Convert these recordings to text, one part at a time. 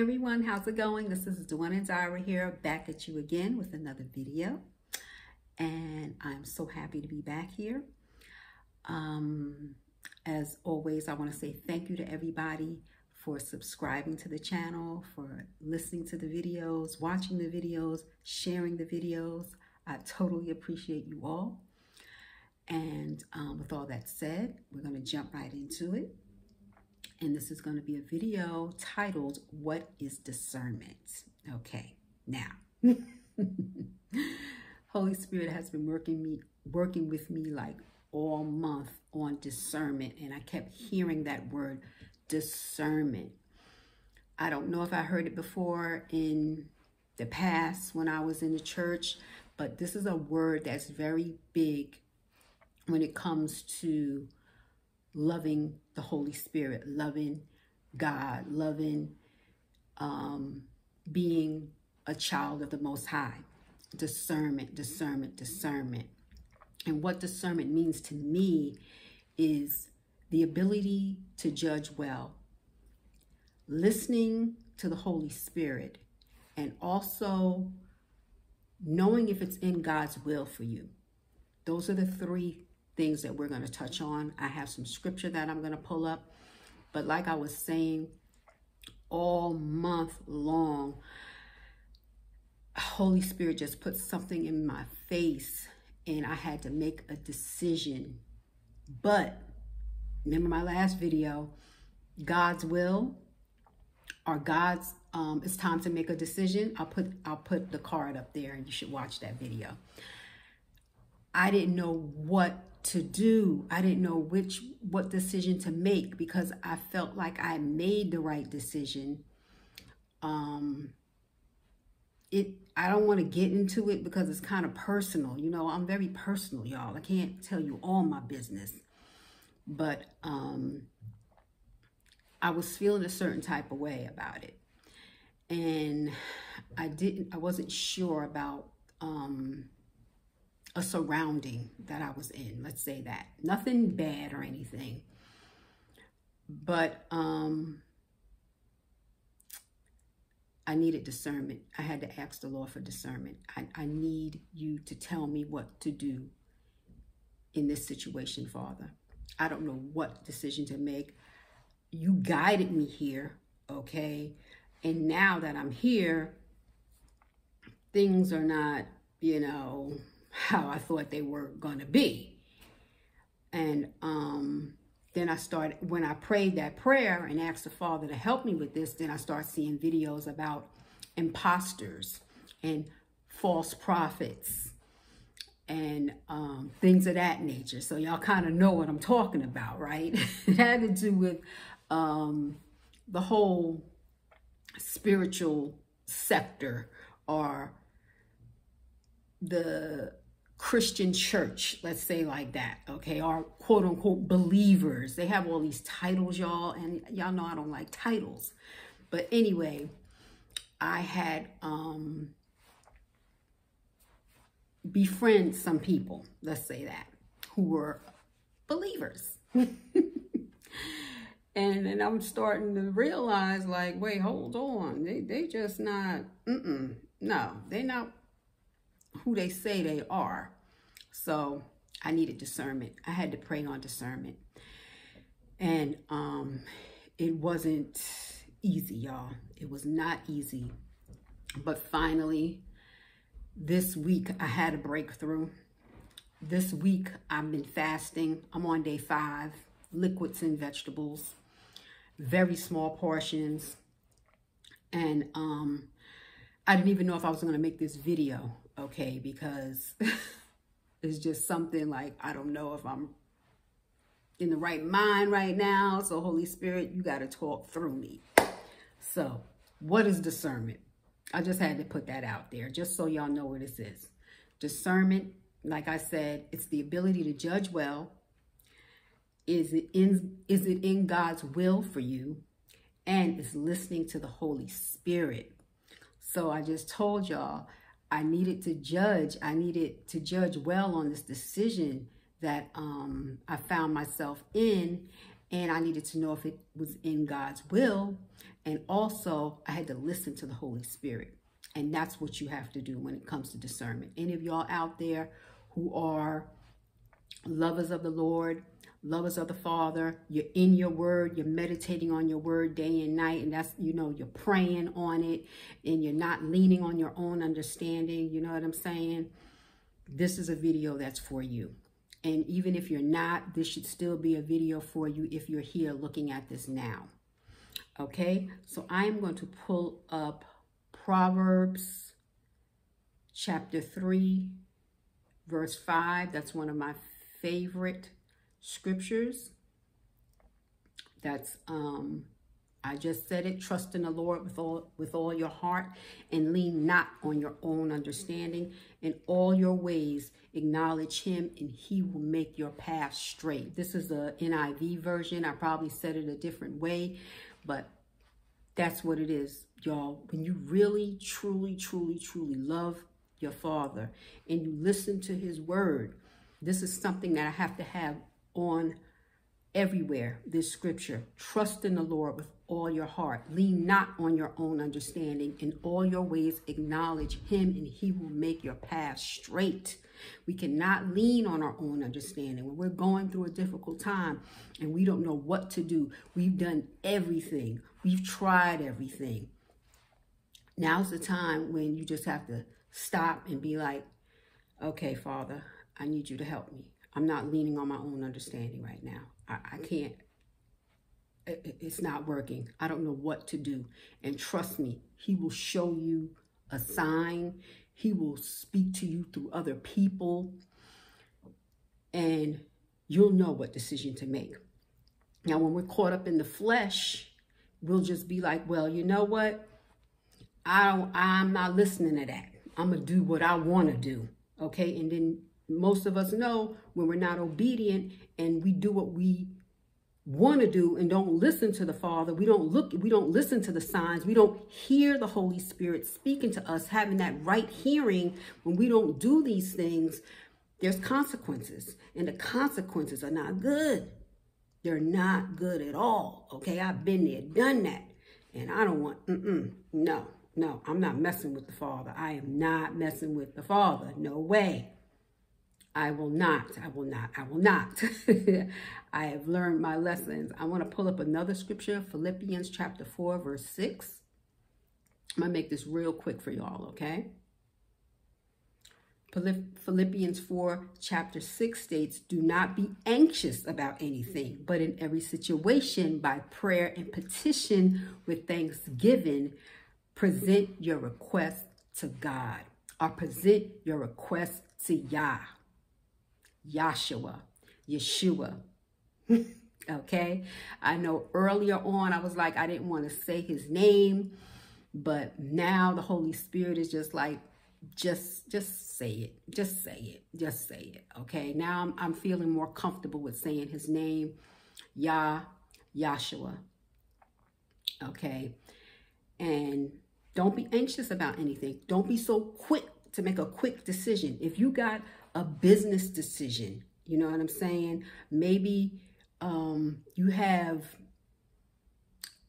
Everyone, how's it going? This is Dawn Ndyria here, back at you again with another video. And I'm so happy to be back here. Um, as always, I want to say thank you to everybody for subscribing to the channel, for listening to the videos, watching the videos, sharing the videos. I totally appreciate you all. And um, with all that said, we're going to jump right into it and this is going to be a video titled What is Discernment? Okay, now Holy Spirit has been working me working with me like all month on discernment and I kept hearing that word discernment. I don't know if I heard it before in the past when I was in the church, but this is a word that's very big when it comes to loving the Holy Spirit, loving God, loving um, being a child of the Most High. Discernment, discernment, discernment. And what discernment means to me is the ability to judge well, listening to the Holy Spirit, and also knowing if it's in God's will for you. Those are the three things that we're going to touch on. I have some scripture that I'm going to pull up. But like I was saying, all month long, Holy Spirit just put something in my face and I had to make a decision. But remember my last video, God's will or God's um, it's time to make a decision. I'll put I'll put the card up there and you should watch that video. I didn't know what to do. I didn't know which what decision to make because I felt like I made the right decision. Um it I don't want to get into it because it's kind of personal. You know, I'm very personal, y'all. I can't tell you all my business. But um I was feeling a certain type of way about it. And I didn't I wasn't sure about um a surrounding that I was in. Let's say that. Nothing bad or anything. But um, I needed discernment. I had to ask the Lord for discernment. I, I need you to tell me what to do in this situation, Father. I don't know what decision to make. You guided me here, okay? And now that I'm here, things are not, you know, how I thought they were going to be. And um, then I started, when I prayed that prayer and asked the Father to help me with this, then I started seeing videos about imposters and false prophets and um, things of that nature. So y'all kind of know what I'm talking about, right? it had to do with um, the whole spiritual sector or the Christian church, let's say like that, okay, or quote unquote believers. They have all these titles, y'all, and y'all know I don't like titles. But anyway, I had um befriend some people, let's say that, who were believers. and then I'm starting to realize like, wait, hold on. They they just not mm-mm. No, they not who they say they are. So I needed discernment. I had to pray on discernment. And um, it wasn't easy, y'all. It was not easy. But finally, this week I had a breakthrough. This week I've been fasting. I'm on day five. Liquids and vegetables. Very small portions. And um, I didn't even know if I was going to make this video okay? Because it's just something like, I don't know if I'm in the right mind right now. So Holy Spirit, you got to talk through me. So what is discernment? I just had to put that out there just so y'all know what this is. Discernment, like I said, it's the ability to judge well. Is it in, is it in God's will for you? And it's listening to the Holy Spirit. So I just told y'all I needed to judge. I needed to judge well on this decision that um, I found myself in. and I needed to know if it was in God's will. And also, I had to listen to the Holy Spirit. And that's what you have to do when it comes to discernment. Any of y'all out there who are lovers of the Lord, lovers of the Father, you're in your word, you're meditating on your word day and night, and that's, you know, you're praying on it, and you're not leaning on your own understanding. You know what I'm saying? This is a video that's for you. And even if you're not, this should still be a video for you if you're here looking at this now. Okay, so I'm going to pull up Proverbs chapter 3, verse 5. That's one of my favorite scriptures. That's um I just said it, trust in the Lord with all with all your heart and lean not on your own understanding. In all your ways acknowledge him and he will make your path straight. This is a NIV version. I probably said it a different way, but that's what it is, y'all. When you really truly truly truly love your father and you listen to his word, this is something that I have to have on everywhere, this scripture. Trust in the Lord with all your heart. Lean not on your own understanding. In all your ways, acknowledge him, and he will make your path straight. We cannot lean on our own understanding. When we're going through a difficult time and we don't know what to do, we've done everything, we've tried everything. Now's the time when you just have to stop and be like, okay, Father, I need you to help me. I'm not leaning on my own understanding right now. I, I can't. It, it's not working. I don't know what to do. And trust me, he will show you a sign. He will speak to you through other people. And you'll know what decision to make. Now, when we're caught up in the flesh, we'll just be like, well, you know what? I don't, I'm not listening to that. I'm going to do what I want to do. Okay. And then most of us know when we're not obedient and we do what we want to do and don't listen to the father. We don't look we don't listen to the signs. We don't hear the holy spirit speaking to us having that right hearing. When we don't do these things there's consequences and the consequences are not good. They're not good at all okay? I've been there done that. And i don't want mm-mm, no no i'm not messing with the father. I am not messing with the father. No way I will not, I will not, I will not. I have learned my lessons. I want to pull up another scripture, Philippians chapter 4, verse 6. I'm going to make this real quick for y'all, okay? Philippians 4, chapter 6 states, Do not be anxious about anything, but in every situation, by prayer and petition with thanksgiving, present your request to God or present your request to Yah. Yahshua, Yeshua. okay? I know earlier on I was like, I didn't want to say his name, but now the Holy Spirit is just like, just just say it just say it just say it okay now i'm, I'm feeling more comfortable with saying his name yah yahshua okay and don't be anxious about anything don't be so quick to make a quick decision if you got a business decision. You know what I'm saying? Maybe um, you have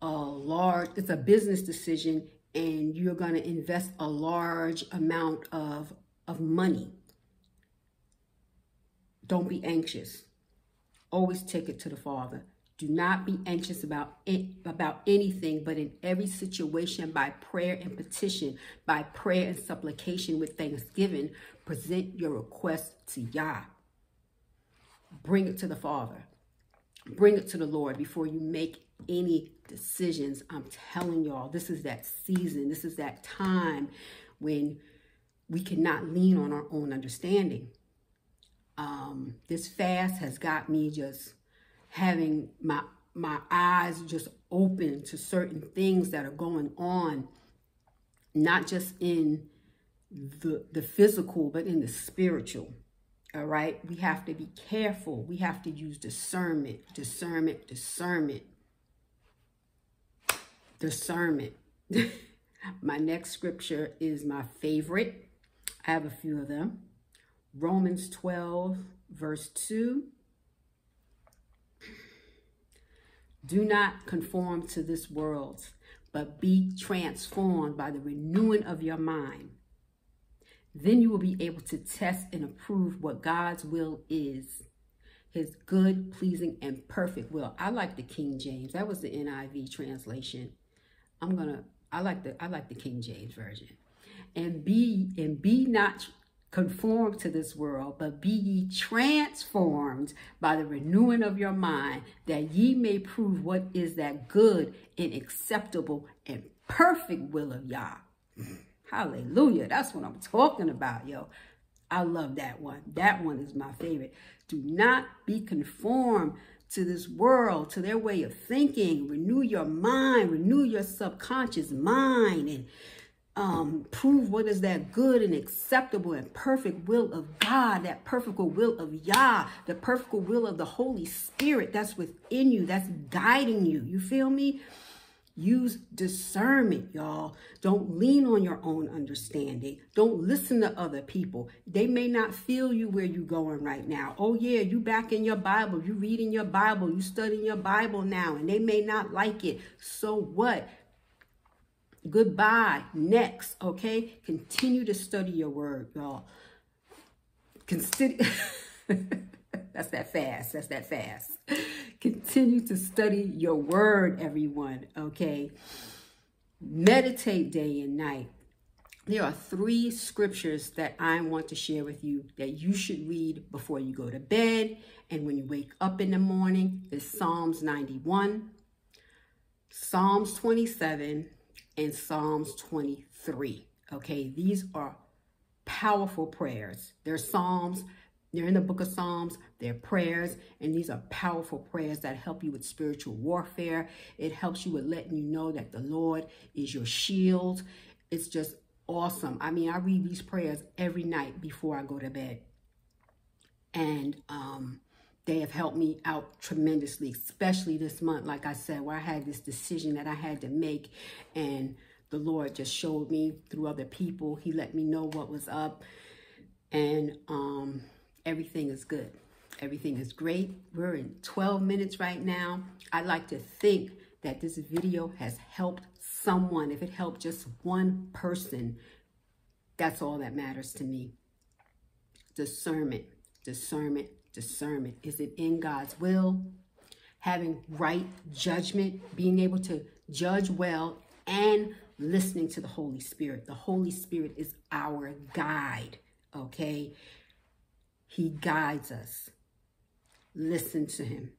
a large, it's a business decision and you're going to invest a large amount of, of money. Don't be anxious. Always take it to the Father. Do not be anxious about it, about anything, but in every situation by prayer and petition, by prayer and supplication with thanksgiving, present your request to Yah. Bring it to the Father. Bring it to the Lord before you make any decisions. I'm telling y'all, this is that season. This is that time when we cannot lean on our own understanding. Um, this fast has got me just having my my eyes just open to certain things that are going on, not just in the, the physical, but in the spiritual. All right. We have to be careful. We have to use discernment, discernment, discernment, discernment. my next scripture is my favorite. I have a few of them. Romans 12, verse 2 Do not conform to this world, but be transformed by the renewing of your mind. Then you will be able to test and approve what God's will is his good, pleasing, and perfect will. I like the King James. That was the NIV translation. I'm gonna I like the I like the King James version. And be and be not conformed to this world, but be ye transformed by the renewing of your mind, that ye may prove what is that good and acceptable and perfect will of Yah. Hallelujah. That's what I'm talking about, yo. I love that one. That one is my favorite. Do not be conformed to this world, to their way of thinking. Renew your mind, renew your subconscious mind, and um, prove what is that good and acceptable and perfect will of God, that perfect will of Yah, the perfect will of the Holy Spirit that's within you, that's guiding you. You feel me? Use discernment, y'all. Don't lean on your own understanding. Don't listen to other people. They may not feel you where you're going right now. Oh, yeah, you back in your Bible. You reading your Bible. You studying your Bible now, and they may not like it. So what? Goodbye. Next, okay? Continue to study your word, y'all. Consider... That's that fast. That's that fast. Continue to study your word, everyone, okay? Meditate day and night. There are three scriptures that I want to share with you that you should read before you go to bed and when you wake up in the morning. Is Psalms 91, Psalms 27, and Psalms 23. Okay, these are powerful prayers. They're Psalms they're in the book of Psalms, they're prayers, and these are powerful prayers that help you with spiritual warfare. It helps you with letting you know that the Lord is your shield. It's just awesome. I mean, I read these prayers every night before I go to bed. And um, they have helped me out tremendously, especially this month, like I said, where I had this decision that I had to make. And the Lord just showed me through other people. He let me know what was up. And um, everything is good. Everything is great. We're in 12 minutes right now. I'd like to think that this video has helped someone. If it helped just one person, that's all that matters to me. Discernment, discernment, discernment. Is it in God's will? Having right judgment, being able to judge well, and listening to the Holy Spirit. The Holy Spirit is our guide, okay? He guides us. Listen to him.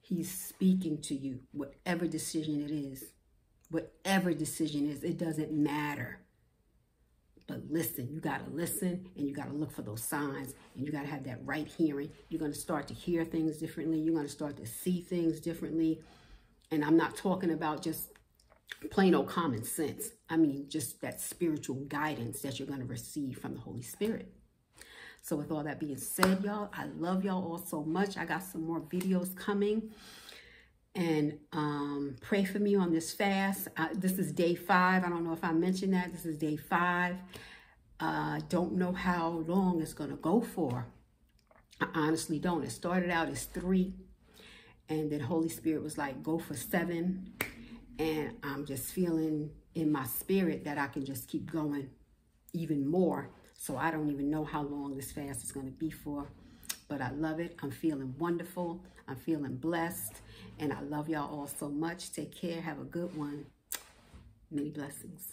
He's speaking to you, whatever decision it is. Whatever decision is, it doesn't matter. But listen, you got to listen and you got to look for those signs and you got to have that right hearing. You're going to start to hear things differently. You're going to start to see things differently. And I'm not talking about just plain old common sense. I mean, just that spiritual guidance that you're going to receive from the Holy Spirit. So with all that being said, y'all, I love y'all all so much. I got some more videos coming. And um, pray for me on this fast. This is day five. I don't know if I mentioned that. This is day five. Uh, don't know how long it's going to go for. I honestly don't. It started out as three. And then Holy Spirit was like, go for seven. And I'm just feeling in my spirit that I can just keep going even more so I don't even know how long this fast is going to be for. But I love it. I'm feeling wonderful. I'm feeling blessed. And I love y'all all so much. Take care. Have a good one. Many blessings.